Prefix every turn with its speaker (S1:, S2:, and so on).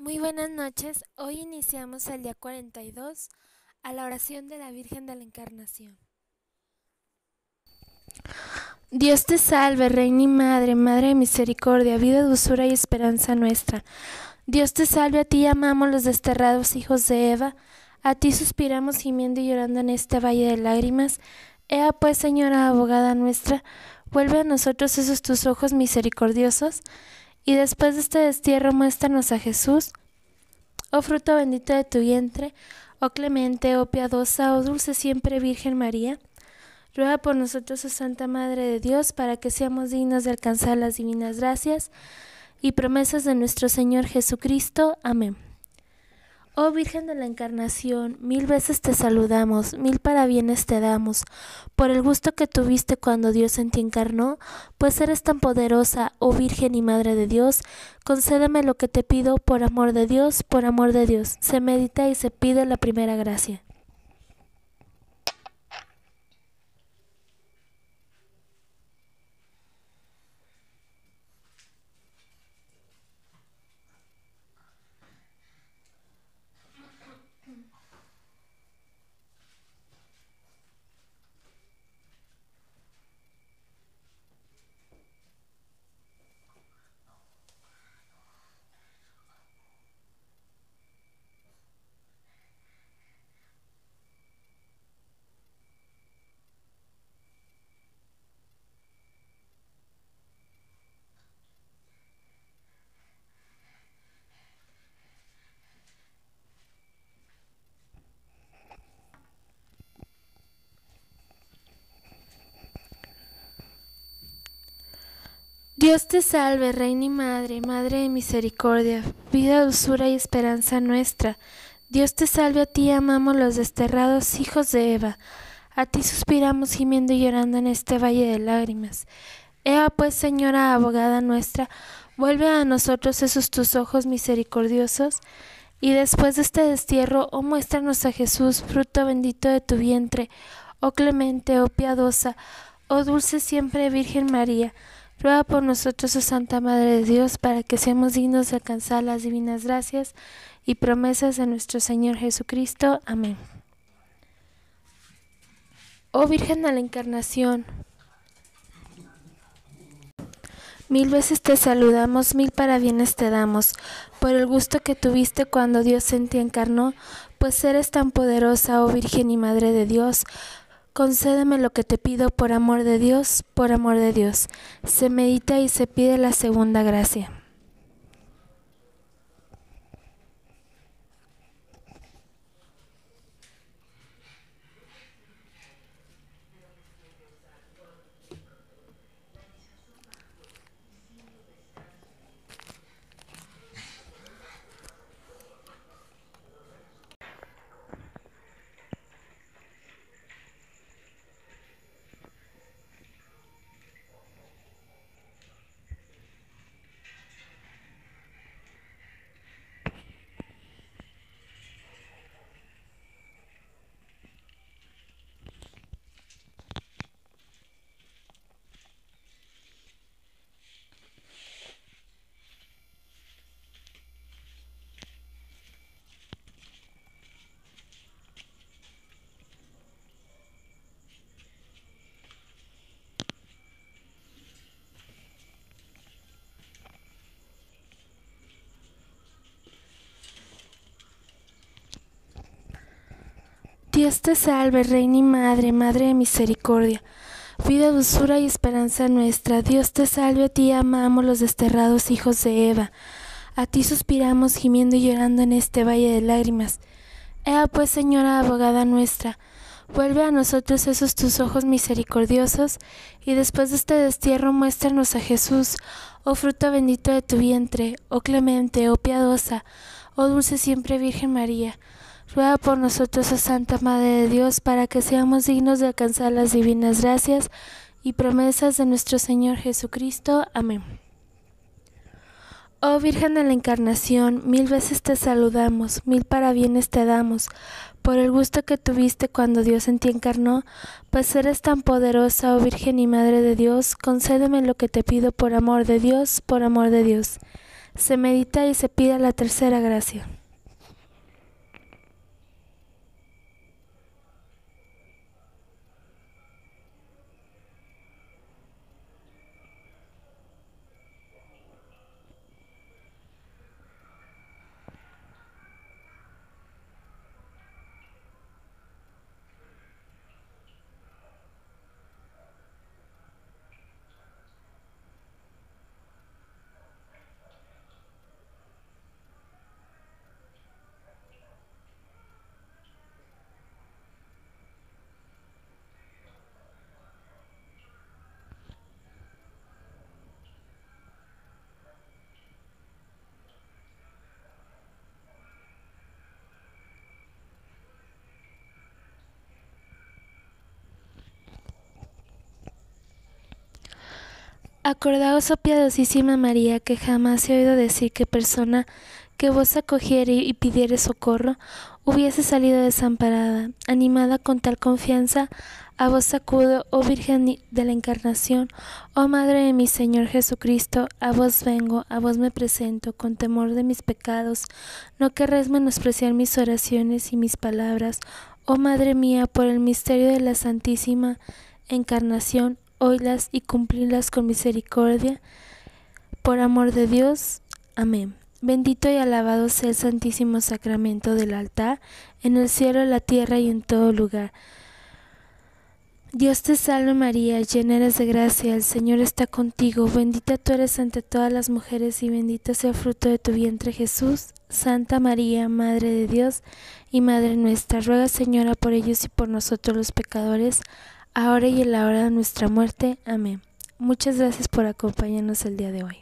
S1: Muy buenas noches. Hoy iniciamos el día 42 a la oración de la Virgen de la Encarnación. Dios te salve, Reina y Madre, Madre de Misericordia, vida, dulzura y esperanza nuestra. Dios te salve, a ti amamos los desterrados hijos de Eva, a ti suspiramos gimiendo y llorando en este valle de lágrimas. Ea pues, Señora abogada nuestra, vuelve a nosotros esos tus ojos misericordiosos y después de este destierro muéstranos a Jesús, oh fruto bendito de tu vientre, oh clemente, oh piadosa, oh dulce siempre Virgen María. Ruega por nosotros, oh Santa Madre de Dios, para que seamos dignos de alcanzar las divinas gracias y promesas de nuestro Señor Jesucristo. Amén. Oh Virgen de la Encarnación, mil veces te saludamos, mil parabienes te damos, por el gusto que tuviste cuando Dios en ti encarnó, pues eres tan poderosa, oh Virgen y Madre de Dios, concédeme lo que te pido por amor de Dios, por amor de Dios. Se medita y se pide la primera gracia. Dios te salve, Reina y Madre, Madre de Misericordia, vida, dulzura y esperanza nuestra. Dios te salve, a ti amamos los desterrados hijos de Eva. A ti suspiramos gimiendo y llorando en este valle de lágrimas. Ea pues, Señora abogada nuestra, vuelve a nosotros esos tus ojos misericordiosos, y después de este destierro, oh muéstranos a Jesús, fruto bendito de tu vientre, oh clemente, oh piadosa, oh dulce siempre Virgen María. Ruega por nosotros, oh Santa Madre de Dios, para que seamos dignos de alcanzar las divinas gracias y promesas de nuestro Señor Jesucristo. Amén. Oh Virgen de la Encarnación, mil veces te saludamos, mil parabienes te damos, por el gusto que tuviste cuando Dios en ti encarnó, pues eres tan poderosa, oh Virgen y Madre de Dios, Concédeme lo que te pido por amor de Dios, por amor de Dios. Se medita y se pide la segunda gracia. Dios te salve, Reina y Madre, Madre de Misericordia, vida, dulzura y esperanza nuestra. Dios te salve, a ti amamos los desterrados hijos de Eva. A ti suspiramos gimiendo y llorando en este valle de lágrimas. Ea pues, Señora abogada nuestra, vuelve a nosotros esos tus ojos misericordiosos, y después de este destierro muéstranos a Jesús, oh fruto bendito de tu vientre, oh clemente, oh piadosa, oh dulce siempre Virgen María. Ruega por nosotros, oh Santa Madre de Dios, para que seamos dignos de alcanzar las divinas gracias y promesas de nuestro Señor Jesucristo. Amén. Oh Virgen de la Encarnación, mil veces te saludamos, mil parabienes te damos, por el gusto que tuviste cuando Dios en ti encarnó, pues eres tan poderosa, oh Virgen y Madre de Dios, concédeme lo que te pido por amor de Dios, por amor de Dios. Se medita y se pida la tercera gracia. Acordaos, oh piadosísima María, que jamás he oído decir que persona que vos acogiere y pidiere socorro hubiese salido desamparada. Animada con tal confianza, a vos acudo, oh Virgen de la Encarnación, oh Madre de mi Señor Jesucristo, a vos vengo, a vos me presento, con temor de mis pecados. No querréis menospreciar mis oraciones y mis palabras, oh Madre mía, por el misterio de la Santísima Encarnación, oílas y cumplirlas con misericordia. Por amor de Dios. Amén. Bendito y alabado sea el Santísimo Sacramento del altar, en el cielo, la tierra y en todo lugar. Dios te salve María, llena eres de gracia, el Señor está contigo, bendita tú eres entre todas las mujeres y bendito sea el fruto de tu vientre Jesús. Santa María, Madre de Dios y Madre nuestra, ruega Señora por ellos y por nosotros los pecadores, ahora y en la hora de nuestra muerte. Amén. Muchas gracias por acompañarnos el día de hoy.